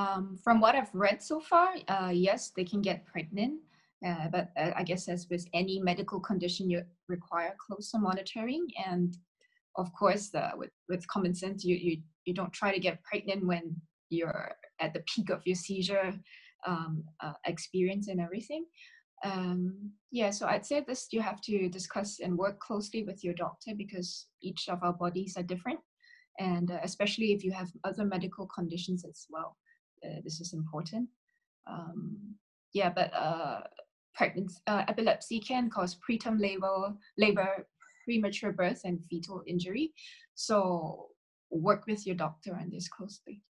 Um, from what I've read so far, uh, yes, they can get pregnant. Uh, but uh, I guess as with any medical condition, you require closer monitoring. And of course, with, with common sense, you, you, you don't try to get pregnant when you're at the peak of your seizure um, uh, experience and everything. Um, yeah, so I'd say this you have to discuss and work closely with your doctor because each of our bodies are different. And uh, especially if you have other medical conditions as well, uh, this is important. Um, yeah, but uh, pregnancy, uh, epilepsy can cause preterm labor, labor, premature birth, and fetal injury. So work with your doctor on this closely.